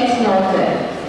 Eindnote. Nächste.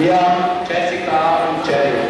Liam, Jessica und Jerry.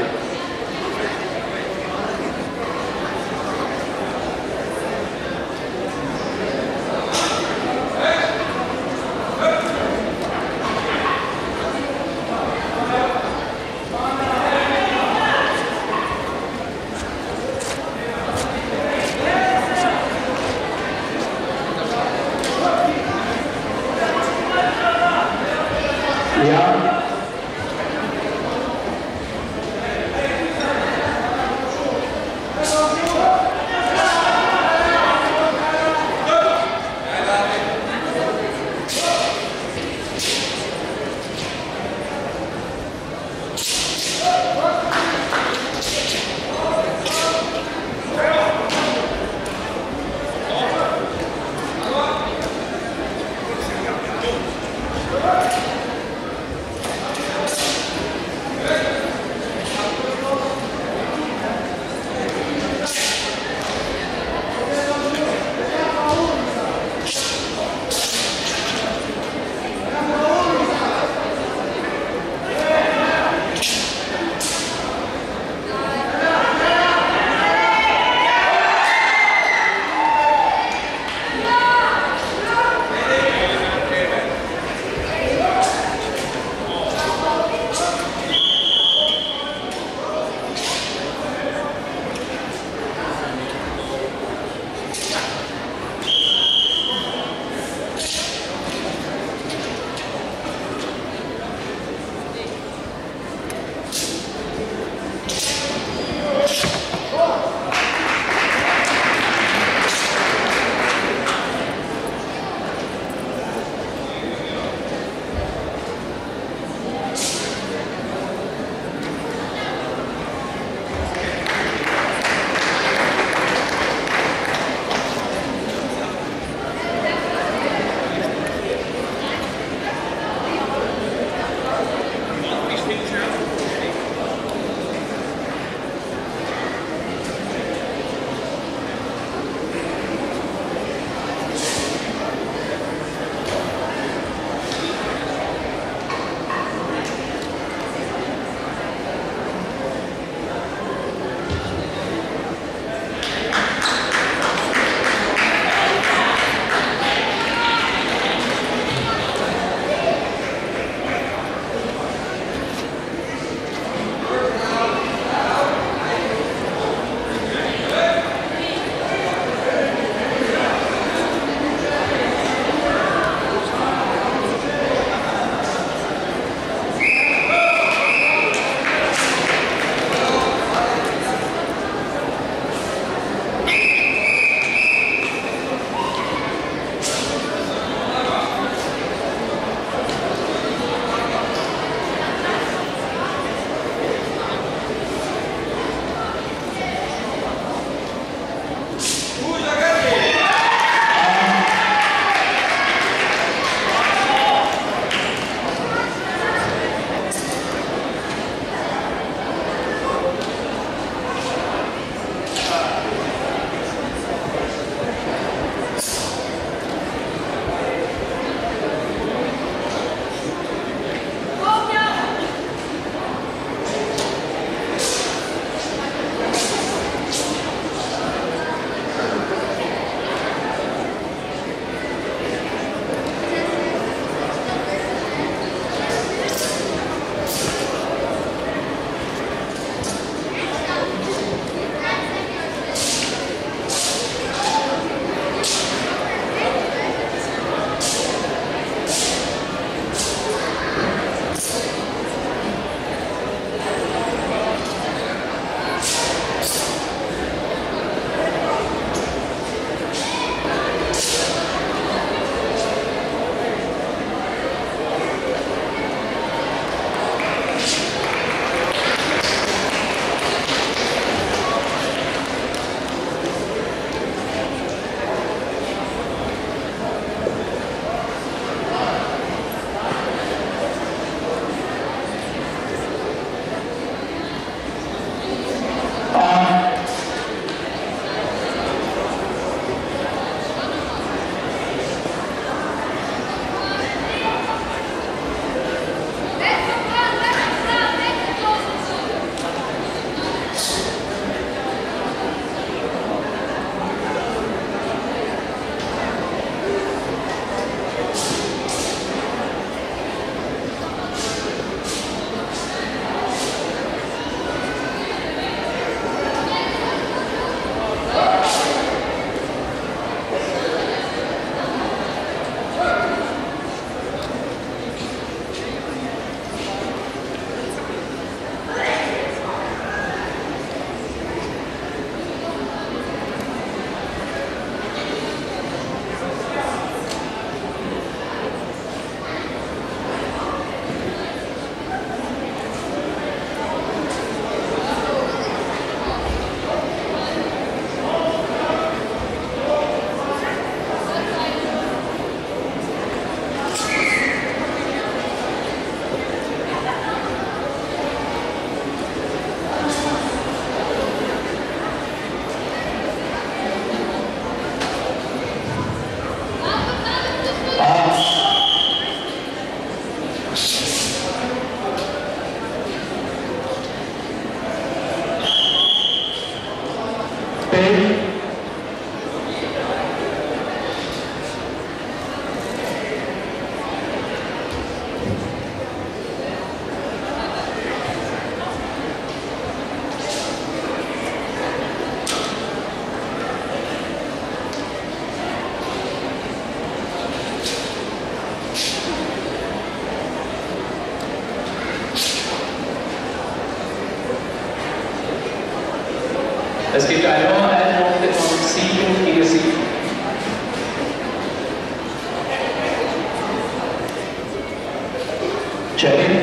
Jenny.